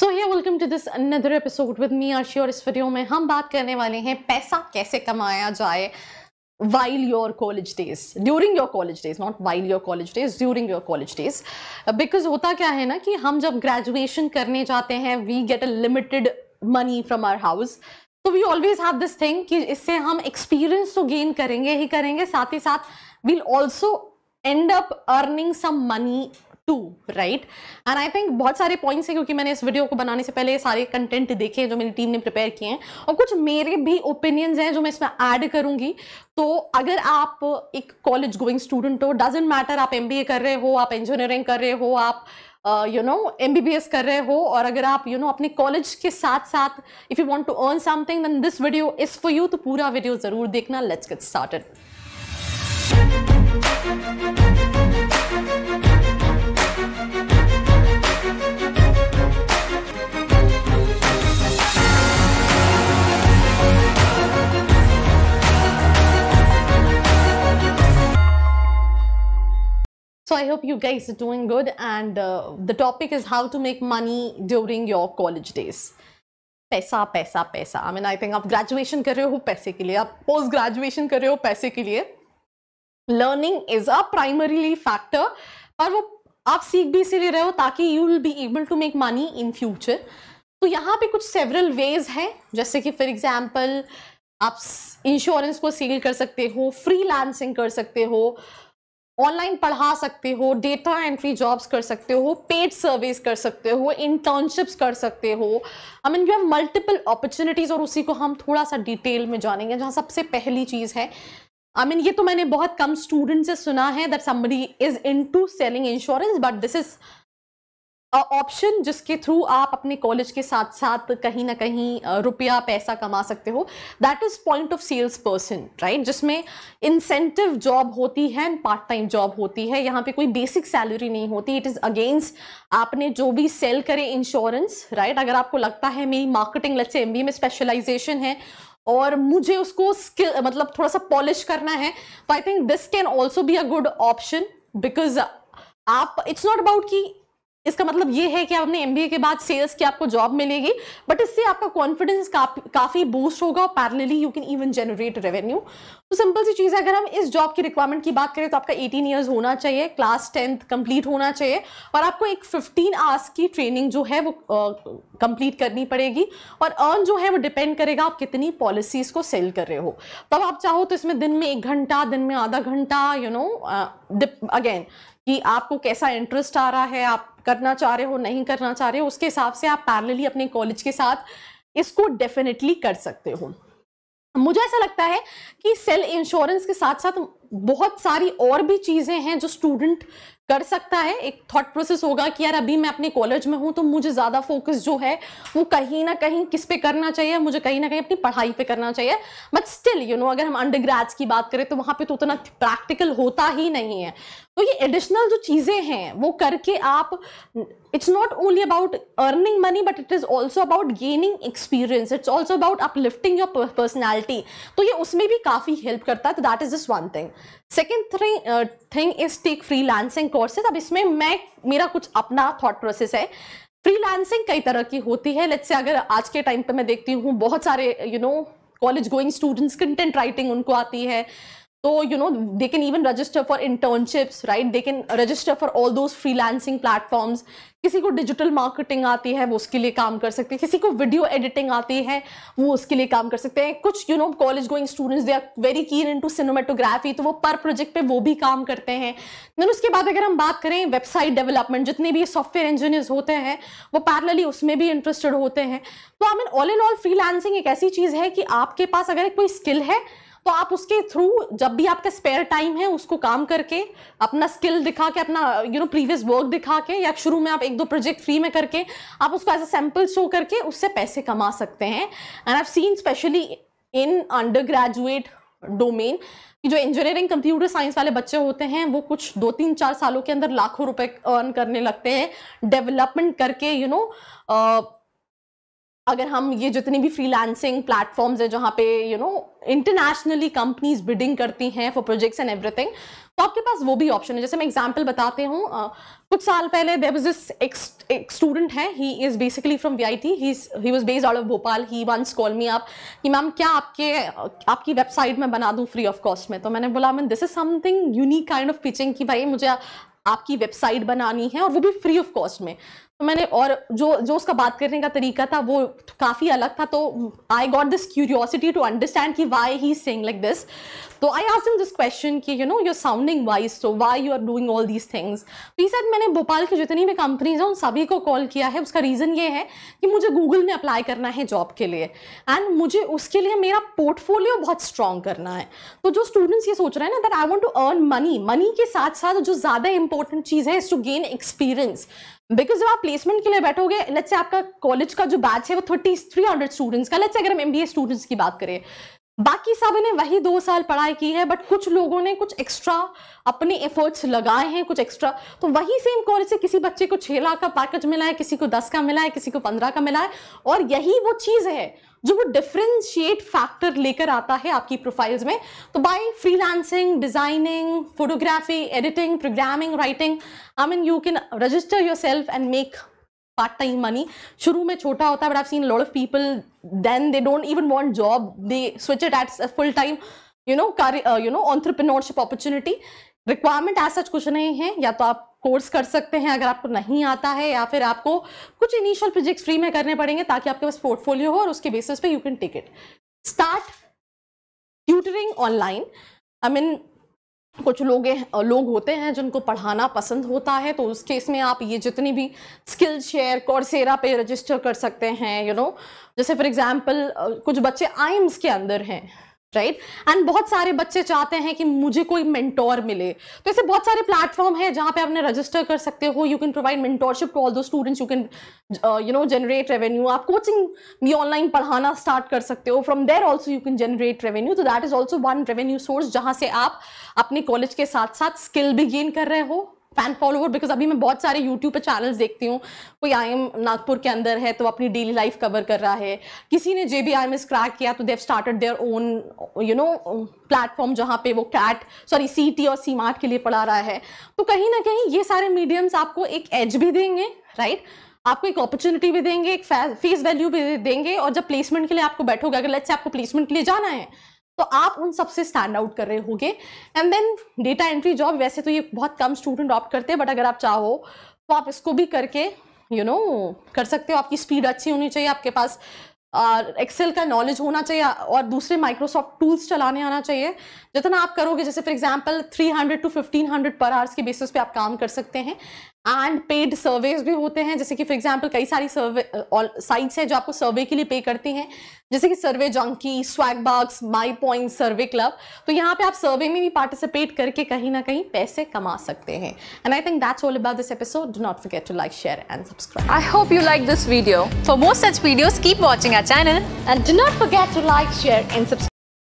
सो ये welcome to this another episode with me Arshi और इस वीडियो में हम बात करने वाले हैं पैसा कैसे कमाया जाए while your college days, during your college days, not while your college days, during your college days. Because होता क्या है ना कि हम जब ग्रेजुएशन करने जाते हैं we get a limited money from our house तो we always have this thing कि इससे हम एक्सपीरियंस तो गेन करेंगे ही करेंगे, साथ ही साथ we'll also end up earning some money too right and I think बहुत सारे पॉइंट्स हैं क्योंकि मैंने इस वीडियो को बनाने से पहले सारे कंटेंट देखे जो मेरी टीम ने प्रिपेयर किए हैं। और कुछ मेरे भी ओपिनियंस हैं जो मैं इसमें ऐड करूँगी। तो अगर आप एक कॉलेज गोइंग स्टूडेंट हो डजेंट मैटर आप एमबीए कर रहे हो आप इंजीनियरिंग कर रहे हो आप you know M B B S कर रहे हो और अगर आप यू you नो know, अपने कॉलेज के साथ साथ if you want to earn something then this video is for you तो पूरा वीडियो ज़रूर देखना। Let's get started I hope you guys are doing good and uh, the topic is how to make money during your college days. पैसा पैसा पैसा. I mean I think आप graduation कर रहे हो पैसे के लिए. आप पोस्ट ग्रेजुएशन कर रहे हो पैसे के लिए. Learning is a primarily factor और वो आप सीख भी इसीलिए रहे हो ताकि you will be able to make money in future तो यहाँ पे कुछ सेवरल वेज हैं. जैसे कि फॉर एग्ज़ाम्पल आप इंश्योरेंस को सील कर सकते हो फ्री कर सकते हो ऑनलाइन पढ़ा सकते हो डेटा एंट्री जॉब्स कर सकते हो पेड सर्विस कर सकते हो इंटर्नशिप्स कर सकते हो। I mean you have multiple opportunities और उसी को हम थोड़ा सा डिटेल में जानेंगे जहाँ सबसे पहली चीज़ है। आई I मीन mean, ये तो मैंने बहुत कम स्टूडेंट से सुना है that somebody is in to selling insurance but this is option जिसके थ्रू आप अपने कॉलेज के साथ साथ कहीं ना कहीं रुपया पैसा कमा सकते हो that is point of sales person right जिसमें इंसेंटिव जॉब होती है एंड पार्ट टाइम जॉब होती है। यहाँ पे कोई बेसिक सैलरी नहीं होती। इट इज़ अगेंस्ट आपने जो भी सेल करे इंश्योरेंस राइट अगर आपको लगता है मेरी मार्केटिंग लेट्स एम में स्पेशलाइजेशन है और मुझे उसको स्किल मतलब थोड़ा सा पॉलिश करना है तो I think this can also be a good option because आप इट्स नॉट अबाउट कि इसका मतलब ये है कि आपने एमबीए के बाद सेल्स की आपको जॉब मिलेगी बट इससे आपका कॉन्फिडेंस का, काफ़ी बूस्ट होगा और parallelly you can even generate revenue तो सिंपल सी चीज़ है अगर हम इस जॉब की रिक्वायरमेंट की बात करें तो आपका 18 इयर्स होना चाहिए क्लास टेंथ कंप्लीट होना चाहिए और आपको एक 15 आवर्स की ट्रेनिंग जो है वो कंप्लीट करनी पड़ेगी और अर्न जो है वो डिपेंड करेगा आप कितनी पॉलिसीज़ को सेल कर रहे हो। तब आप चाहो तो इसमें दिन में एक घंटा दिन में आधा घंटा यू नो अगेन कि आपको कैसा इंटरेस्ट आ रहा है आप करना चाह रहे हो, नहीं करना चाह रहे हो, उसके हिसाब से आप पैरेलली अपने कॉलेज के साथ इसको डेफिनेटली कर सकते हो। मुझे ऐसा लगता है कि सेल इंश्योरेंस के साथ साथ बहुत सारी और भी चीज़ें हैं जो स्टूडेंट कर सकता है। एक थॉट प्रोसेस होगा कि यार अभी मैं अपने कॉलेज में हूँ तो मुझे ज़्यादा फोकस जो है वो कहीं ना कहीं किस पे करना चाहिए? मुझे कहीं ना कहीं अपनी पढ़ाई पे करना चाहिए। बट स्टिल यू नो अगर हम अंडर की बात करें तो वहाँ पे तो उतना प्रैक्टिकल होता ही नहीं है। तो ये एडिशनल जो चीज़ें हैं, वो करके आप it's not only about earning money but it is also about gaining experience it's also about uplifting your personality तो ये उसमें भी काफ़ी हेल्प करता है। तो that is just one thing second three thing is take freelancing courses अब इसमें मैं, मेरा कुछ अपना थॉट प्रोसेस है। फ्रीलांसिंग कई तरह की होती है। लेट्स से अगर आज के टाइम पे मैं देखती हूँ, बहुत सारे you know college going students content writing उनको आती है। तो you know, they can even register for internships, right? They can register for all those freelancing platforms. किसी को डिजिटल मार्केटिंग आती है, वो उसके लिए काम कर सकते हैं। किसी को वीडियो एडिटिंग आती है, वो उसके लिए काम कर सकते हैं। कुछ you know college going students they are very keen in to cinematography तो वो पर प्रोजेक्ट पे वो भी काम करते हैं। देन उसके बाद अगर हम बात करें वेबसाइट डेवलपमेंट जितने भी सॉफ्टवेयर इंजीनियर्स होते हैं, वो पैरलली उसमें भी इंटरेस्टेड होते हैं। तो I mean all in all freelancing एक ऐसी चीज़ है कि आपके पास अगर कोई स्किल है तो आप उसके थ्रू जब भी आपका स्पेयर टाइम है उसको काम करके अपना स्किल दिखा के अपना यू नो प्रीवियस वर्क दिखा के या शुरू में आप एक दो प्रोजेक्ट फ्री में करके आप उसको एज अ सैंपल शो करके उससे पैसे कमा सकते हैं। And I seen specially in under graduate domain कि जो इंजीनियरिंग कंप्यूटर साइंस वाले बच्चे होते हैं वो कुछ दो तीन चार सालों के अंदर लाखों रुपए अर्न करने लगते हैं। डेवलपमेंट करके यू you नो know, अगर हम ये जितनी भी फ्रीलांसिंग प्लेटफॉर्म्स हैं जहाँ पे you know internationally companies bidding करती हैं फॉर प्रोजेक्ट्स एंड एवरीथिंग तो आपके पास वो भी ऑप्शन है। जैसे मैं एग्जांपल बताते हूँ कुछ साल पहले देर वॉज़ दिस एक स्टूडेंट है he is basically from V I T he was based out of Bhopal he once call me आप कि मैम क्या आपके, आपकी वेबसाइट में बना दूँ फ्री ऑफ़ कॉस्ट में? तो मैंने बोला ma'am this is something unique kind of pitching कि भाई मुझे आपकी वेबसाइट बनानी है और वो भी फ्री ऑफ़ कॉस्ट में। तो मैंने और जो जो उसका बात करने का तरीका था, वो काफ़ी अलग था तो I got this curiosity to understand कि why he sing like this तो आई आज हिम दिस क्वेश्चन कि you know your sounding wise so why you are doing all these things तो सर मैंने भोपाल की जितनी भी कंपनीज़ हैं, उन सभी को कॉल किया है। उसका रीज़न ये है कि मुझे गूगल में अप्लाई करना है जॉब के लिए। एंड मुझे उसके लिए मेरा पोर्टफोलियो बहुत स्ट्रॉन्ग करना है। तो जो स्टूडेंट्स ये सोच रहे हैं ना that I want to earn money money के साथ साथ जो ज़्यादा इंपॉर्टेंट चीज़ है is to gain experience because जब आप प्लेसमेंट के लिए बैठोगे लेट्स से आपका कॉलेज का जो बैच है वो थर्टी थ्री हंड्रेड स्टूडेंट्स का लेट्स से अगर हम एम स्टूडेंट्स की बात करें, बाकी सबने वही दो साल पढ़ाई की है बट कुछ लोगों ने कुछ एक्स्ट्रा अपने एफर्ट्स लगाए हैं, कुछ एक्स्ट्रा तो वही सेम कॉलेज से किसी बच्चे को छह लाख का पैकेज मिला है, किसी को दस का मिला है, किसी को पंद्रह का मिला है, और यही वो चीज़ है। जो वो डिफ्रेंशिएट फैक्टर लेकर आता है आपकी प्रोफाइल्स में तो by freelancing designing photography editing programming writing I mean you can register yourself and make part time money शुरू में छोटा होता है but I seen lot of people then they don't even want job they switch it at full time you know कार्य you know entrepreneurship opportunity requirement ऐसा कुछ नहीं है, या तो आप कोर्स कर सकते हैं अगर आपको नहीं आता है, या फिर आपको कुछ इनिशियल प्रोजेक्ट्स फ्री में करने पड़ेंगे ताकि आपके पास पोर्टफोलियो हो और उसके बेसिस पे you can take it start tutoring online I mean कुछ लोग लोग होते हैं जिनको पढ़ाना पसंद होता है तो उस केस में आप ये जितनी भी स्किल शेयर कॉर्सेरा पे रजिस्टर कर सकते हैं यू you नो know? जैसे फॉर एग्जांपल कुछ बच्चे आइम्स के अंदर हैं। राइट एंड बहुत सारे बच्चे चाहते हैं कि मुझे कोई मेंटोर मिले। तो ऐसे बहुत सारे प्लेटफॉर्म है जहाँ पे आपने रजिस्टर कर सकते हो। You can provide mentorship to all those students you can you know generate revenue आप कोचिंग भी ऑनलाइन पढ़ाना स्टार्ट कर सकते हो। From there also you can generate revenue तो that is also one revenue source जहाँ से आप अपने कॉलेज के साथ साथ स्किल भी गेन कर रहे हो। फ़ैन फॉलोवर बिकॉज़ अभी मैं बहुत सारे यूट्यूब पे चैनल्स देखती हूँ। कोई आई एम नागपुर के अंदर है तो अपनी डेली लाइफ कवर कर रहा है। किसी ने J B I M S crack किया तो they started their own you know platform जहाँ पे वो कैट सॉरी सी टी और सी मार्ट के लिए पढ़ा रहा है। तो कहीं ना कहीं ये सारे मीडियम्स आपको एक एज भी देंगे राइट आपको एक अपॉर्चुनिटी भी देंगे, एक फेस वैल्यू भी देंगे, और जब प्लेसमेंट के लिए आपको बैठोगे, अगर लेट्स से आपको प्लेसमेंट के लिए जाना है तो आप उन सबसे स्टैंड आउट कर रहे होगे। And then data entry job वैसे तो ये बहुत कम स्टूडेंट ऑप्ट करते हैं बट अगर आप चाहो तो आप इसको भी करके यू you नो know, कर सकते हो। आपकी स्पीड अच्छी होनी चाहिए आपके पास एक्सेल का नॉलेज होना चाहिए और दूसरे माइक्रोसॉफ्ट टूल्स चलाने आना चाहिए। जितना आप करोगे जैसे फॉर एग्जांपल 300 टू 1500 पर आवर्स के बेसिस पे आप काम कर सकते हैं। एंड पेड सर्वेज भी होते हैं जैसे कि फॉर एग्जांपल कई सारी सर्वे साइट्स हैं जो आपको सर्वे के लिए पे करती हैं। जैसे कि Survey Junkie Swagbucks My Points Survey Club तो यहाँ पे आप सर्वे में भी पार्टिसिपेट करके कहीं ना कहीं पैसे कमा सकते हैं। And I think that's all about this episode do not forget to like share and subscribe I hope you like this video for more such videos keep watching our channel and do not forget to like share and subscribe